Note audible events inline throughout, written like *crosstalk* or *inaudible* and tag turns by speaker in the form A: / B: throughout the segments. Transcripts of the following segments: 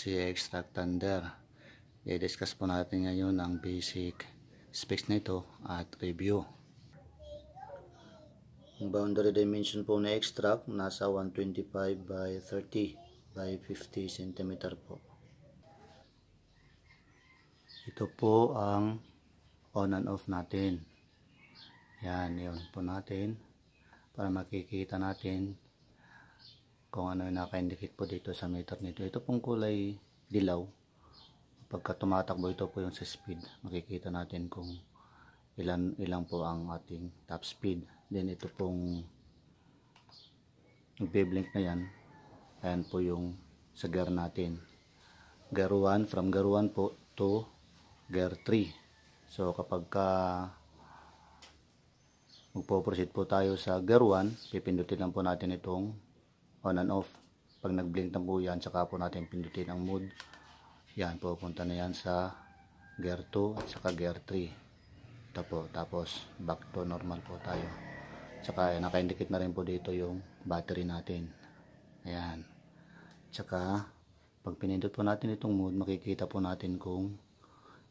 A: si Extract Thunder. I-discuss po natin ngayon ang basic specs nito at review. Ang boundary dimension po na Extract nasa 125 by 30 by 50 cm po. Ito po ang on and off natin. Yan, yun po natin para makikita natin kung ano yung naka-indicate po dito sa meter nito. Ito pong kulay dilaw. Pagka tumatakbo ito po yung sa speed, makikita natin kung ilan ilang po ang ating top speed. Then ito pong nagbe-blink na yan. Ayan po yung sa gear natin. Gear 1, from gear 1 po to gear 3. So kapag ka magpo-proceed po tayo sa gear 1, pipindutin lang po natin itong on and off. Pag nag-blink na po yan, saka po natin pindutin ang mode. Yan, pupunta na yan sa gear 2 at saka gear 3. Ito po, tapos back to normal po tayo. Saka naka-indicate na rin po dito yung battery natin. Ayan. Tsaka, pag pinindot po natin itong mode, makikita po natin kung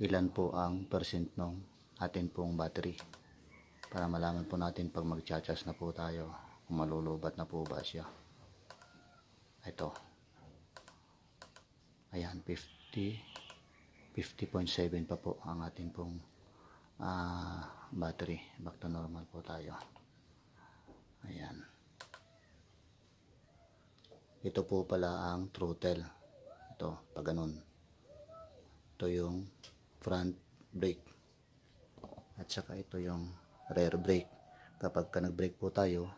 A: ilan po ang percent ng atin pong battery. Para malaman po natin pag mag-charge na po tayo, kung malulubat na po ba siya ito. Ayan 50 50.7 pa po ang ating pong uh, battery. Back to normal po tayo. Ayan. Ito po pala ang throttle. Ito pag ganun. Ito yung front brake. At saka ito yung rear brake. Kapag ka nag brake po tayo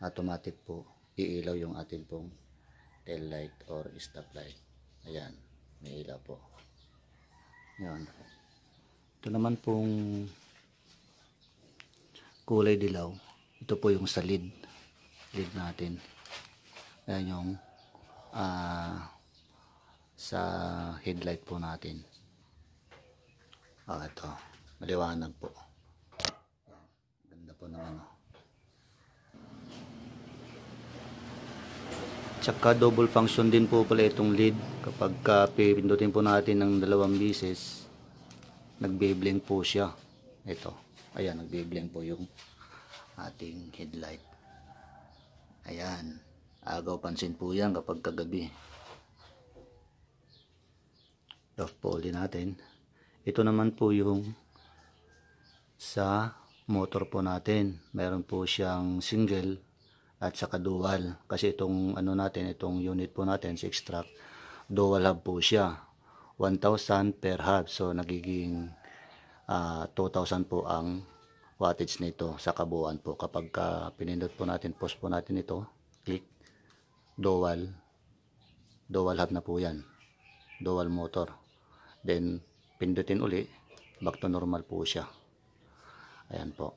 A: automatic po iilaw yung atin pong tail light or stop light. Ayan may ilaw po. Yan ito naman pong kulay dilaw. Ito po yung sa lid. Lid natin. Ayan yung uh, sa headlight po natin. Ah ito. Maliwanag po. Ganda po ng ano Tsaka double function din po pala itong lead. Kapag ka pipindutin po natin ng dalawang bisis, nagbe-blink po siya. Ito. Ayan, nagbe-blink po yung ating headlight. Ayan. Agaw pansin po yan kapag kagabi. Off po ulit natin. Ito naman po yung sa motor po natin. Meron po siyang single at saka dual. Kasi itong ano natin itong unit po natin si extract dual hub po siya. 1,000 per hub. So nagiging uh, ah, 2,000 po ang wattage nito sa kabuuan po. Kapag ka pinindot po natin post po natin ito click dual dual hub na po yan. Dual motor. Then pindutin uli back to normal po siya. Ayan po.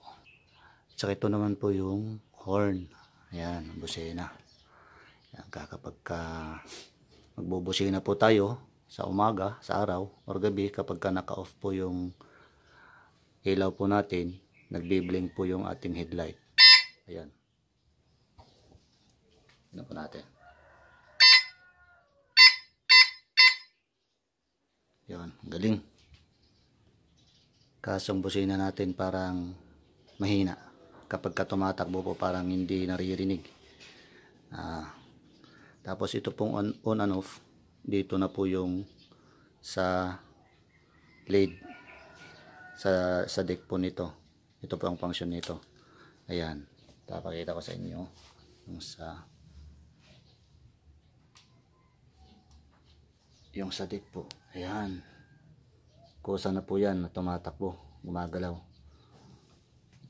A: Saka ito naman po yung horn Ayan, busina. Ayan, kapag ka magbubusina po tayo sa umaga, sa araw, or gabi, kapag ka naka-off po yung ilaw po natin, nagbiblink po yung ating headlight. Ayan. Ano po natin. Yan, galing. Kasong busina natin parang mahina kapag ka tumatakbo po parang hindi naririnig. Ah, tapos ito pong on, on and off dito na po yung sa lead sa, sa deck po nito. Ito po ang function nito. Ayan. Papakita ko sa inyo yung sa yung sa deck po. Ayan. Kusa na po yan na tumatakbo gumagalaw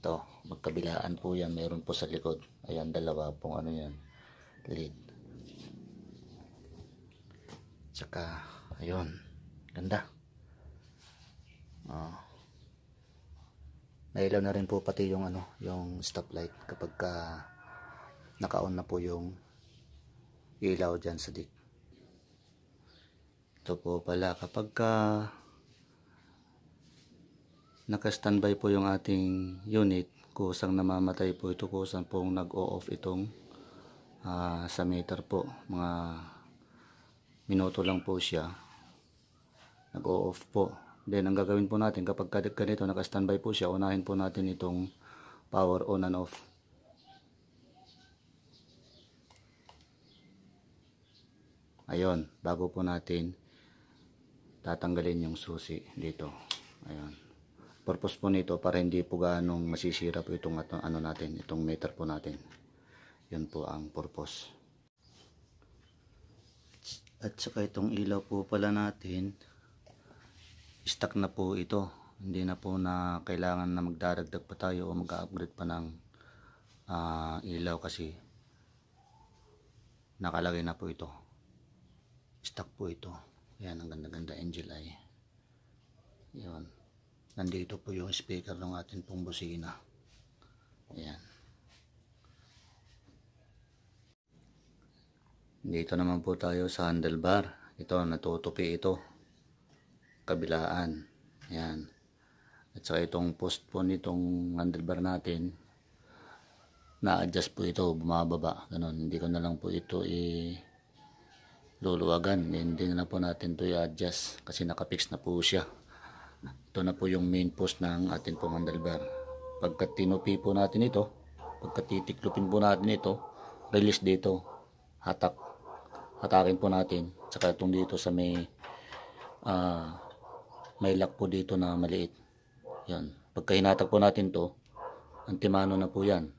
A: ito magkabilaan po yan. Meron po sa likod. Ayan dalawa pong ano yan lid. Tsaka ayun ganda. Oh. nailaw na rin po pati yung ano yung stoplight kapag ka naka-on na po yung ilaw dyan sa dik. Ito po pala kapag ka naka-standby po yung ating unit. Kusang namamatay po ito. Kusang pong nag-o-off itong uh, sa meter po. Mga minuto lang po siya. Nag-o-off po. Then ang gagawin po natin kapag ganito naka-standby po siya unahin po natin itong power on and off. Ayun bago po natin tatanggalin yung susi dito. Ayun purpose po nito para hindi po ganong masisira po itong ano natin itong meter po natin. Yun po ang purpose. At saka itong ilaw po pala natin stock na po ito. Hindi na po na kailangan na magdaragdag pa tayo o mag-upgrade pa ng uh, ilaw kasi nakalagay na po ito. Stock po ito. Yan ang ganda ganda angel eye. Yun nandito po yung speaker ng atin pong busina. Yan dito naman po tayo sa handlebar. Ito natutupi ito. Kabilaan. Yan at saka itong post po nitong handlebar natin. Na-adjust po ito bumababa. Ganun. Hindi ko na lang po ito i luluwagan hindi na po natin to i-adjust kasi nakapix na po siya ito na po yung main post ng ating pong handlebar pagka tinupi po natin ito pagka titiklupin po natin ito release dito hatak hatakin po natin. Saka itong dito sa may uh, may lock po dito na maliit. Yan. Pagka hinatak po natin to antimano na po yan.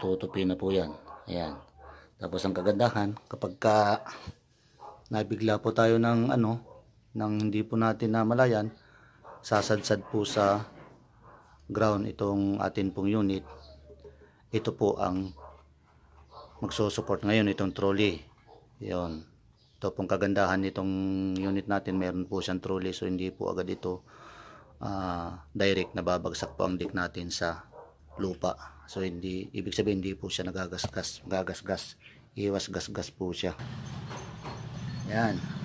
A: Tutupi na po yan. Ayan. Tapos ang kagandahan kapag ka nabigla po tayo ng ano nang hindi po natin namalayan sasadsad po sa ground itong atin pong unit. Ito po ang magsusupport ngayon itong trolley. Yon ito pong kagandahan nitong unit natin meron po siyang trolley so hindi po agad ito uh, direct na babagsak po ang dick natin sa lupa. So hindi ibig sabihin hindi po siya nagagasgas gagasgas iwas gasgas po siya. Yan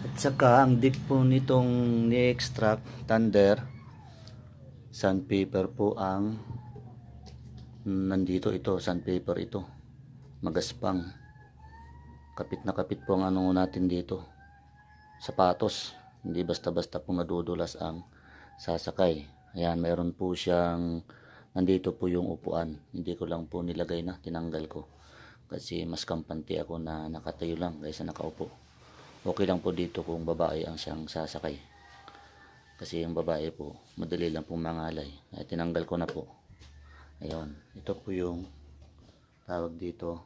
A: at saka ang dip po nitong ni-extract thunder sandpaper po ang nandito ito sandpaper ito. Magaspang. Kapit na kapit po ang ano natin dito. Sapatos. Hindi basta basta po madudulas ang sasakay. Ayan mayroon po siyang nandito po yung upuan. Hindi ko lang po nilagay na tinanggal ko. Kasi mas kampante ako na nakatayo lang kaysa nakaupo okay lang po dito kung babae ang siyang sasakay. Kasi yung babae po madali lang pong mangalay. Ay tinanggal ko na po. Ayun. Ito po yung tawag dito.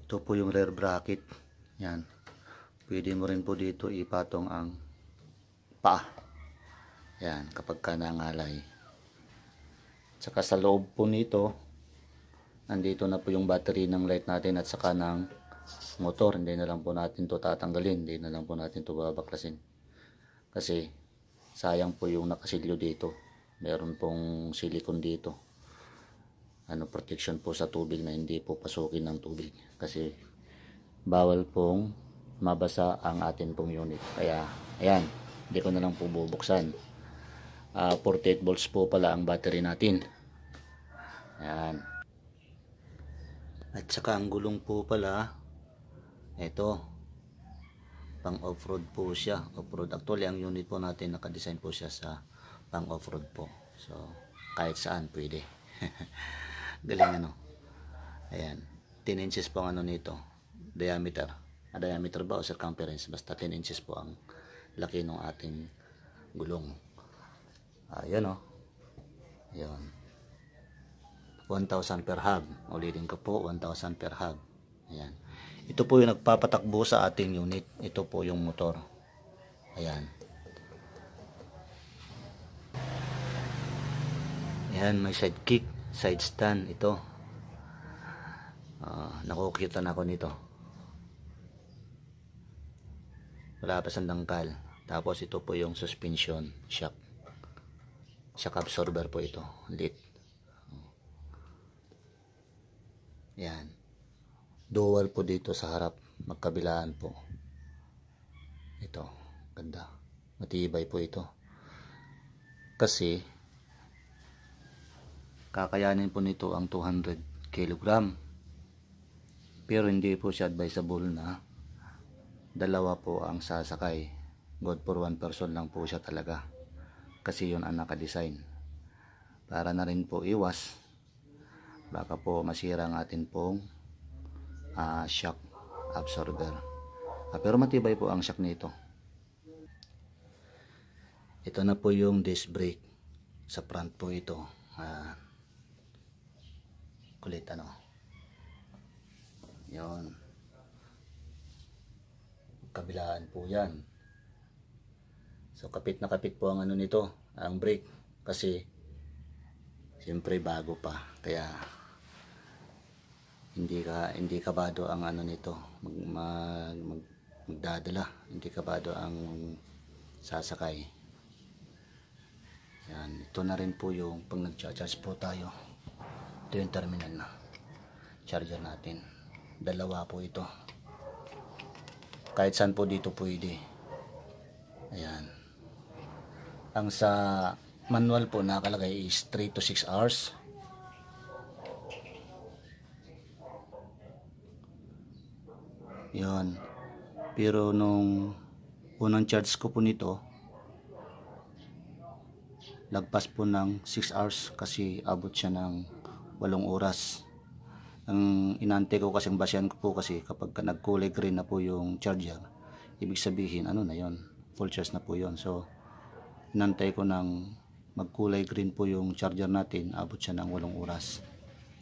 A: Ito po yung rear bracket. Yan. Pwede mo rin po dito ipatong ang paa yan kapag ka nangalay. Saka sa loob po nito nandito na po yung battery ng light natin at saka ng motor hindi na lang po natin to tatanggalin hindi na lang po natin to babaklasin. Kasi sayang po yung nakasilyo dito. Meron pong silicone dito. Ano protection po sa tubig na hindi po pasukin ng tubig. Kasi bawal pong mabasa ang atin pong unit. Kaya ayan hindi ko na lang po bubuksan. Uh, ah, 48 volts po pala ang battery natin. Ayan. At saka ang gulong po pala, ito, pang off-road po siya. Off-road. Actually, ang unit po natin nakadesign po siya sa pang off-road po. So, kahit saan pwede. *laughs* Galing ano. Ayan. 10 inches po ang ano nito. Diameter. A ah, diameter ba o circumference? Basta 10 inches po ang laki ng ating gulong. Ayan o. Oh. Ayan. 1,000 per hub. Ulitin ko po, 1,000 per hub. Ayan. Ito po yung nagpapatakbo sa ating unit. Ito po yung motor. Ayan. Ayan, may side kick, side stand. Ito. Uh, nakukita na ako nito. Wala pa sandangkal. Tapos ito po yung suspension shock. Shock absorber po ito. Lit. Yan. Dual po dito sa harap. Magkabilaan po. Ito. Ganda. Matibay po ito. Kasi kakayanin po nito ang 200 kg. Pero hindi po siya advisable na dalawa po ang sasakay. Good for one person lang po siya talaga. Kasi yun ang nakadesign. Para na rin po iwas. Baka po masira ang atin pong uh, shock absorber. Uh, pero matibay po ang shock nito. Ito na po yung disc brake. Sa front po ito. Uh, kulit ano. Yon. Kabilaan po yan. So kapit na kapit po ang ano nito, ang brake kasi siyempre bago pa. Kaya hindi ka hindi kabado ang ano nito, mag, mag, mag magdadala, hindi kabado ang sasakay. Yan, ito na rin po yung pag nag-charge po tayo. Ito yung terminal na charger natin. Dalawa po ito. Kahit saan po dito pwede. Ayan. Ang sa manual po nakalagay is 3 to 6 hours. Yun. Pero nung unang charge ko po nito, lagpas po ng 6 hours kasi abot siya ng 8 oras. Ang inante ko kasi, basyan ko po kasi kapag nagkulay green na po yung charger, ibig sabihin ano na yon full charge na po yon So, inantay ko ng magkulay green po yung charger natin abot siya ng 8 oras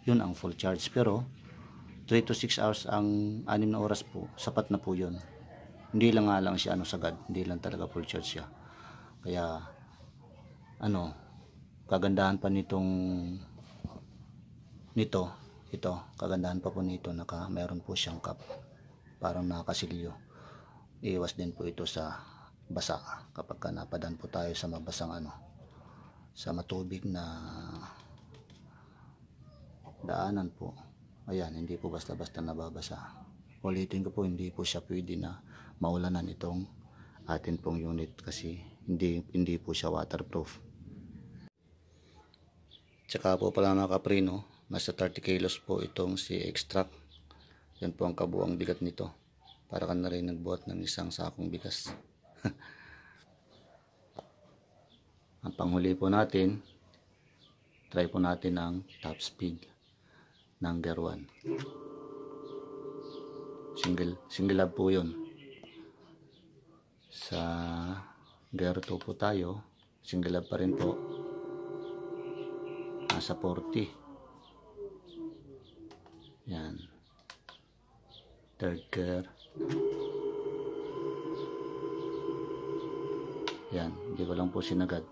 A: yun ang full charge pero 3 to 6 hours ang 6 na oras po sapat na po yun. Hindi lang nga lang siya ano sagad hindi lang talaga full charge siya. Kaya ano kagandahan pa nitong nito ito kagandahan pa po nito naka meron po siyang cup. Parang nakasilyo. Iwas din po ito sa basa kapag ka napadan po tayo sa mabasang ano sa matubig na daanan po ayan hindi po basta basta nababasa. Ulitin ko po hindi po siya pwede na maulanan itong atin pong unit kasi hindi, hindi po siya waterproof. Tsaka po pala mga kaprino nasa 30 kilos po itong si extract. Yan po ang kabuang bigat nito. Para ka na rin nagbuhat ng isang sakong bigas. *laughs* Ang panghuli po natin try po natin ang top speed gear 1 single single lab po yun. Sa gear 2 po tayo single lab pa rin po. Nasa 40 yan. Third gear Yan, hindi ko lang po sinagad.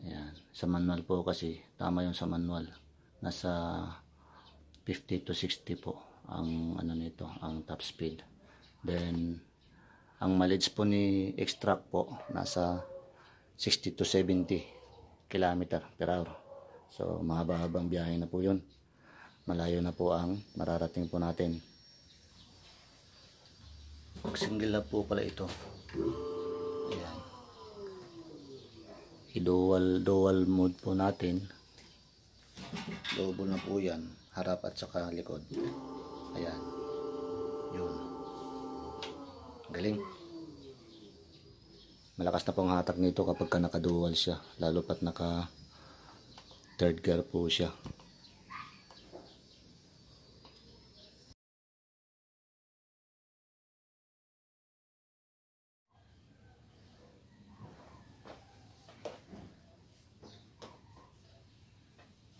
A: Ayan, sa manual po kasi, tama yung sa manual. Nasa 50 to 60 po ang ano nito, ang top speed. Then, ang mileage po ni extract po, nasa 60 to 70 km per hour. So, mahaba-habang biyahe na po yun. Malayo na po ang mararating po natin single lap po pala ito ayan i-dual dual mode po natin. Double na po yan. Harap at saka likod. Ayan. Yun. Galing. Malakas na pong hatak nito kapag ka naka dual siya. Lalo pat naka third gear po siya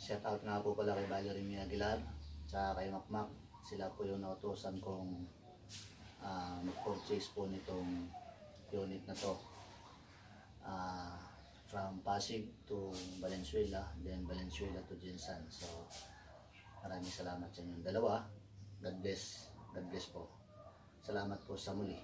A: Shout out nga po pala kay Valerie Mia Aguilar tsaka kay Makmak. Sila po yung nautosan kong uh, mag-purchase po nitong unit na to. Uh, from Pasig to Valenzuela, then Valenzuela to Jinsan. So, maraming salamat sa inyong dalawa. God bless. God bless po. Salamat po sa muli.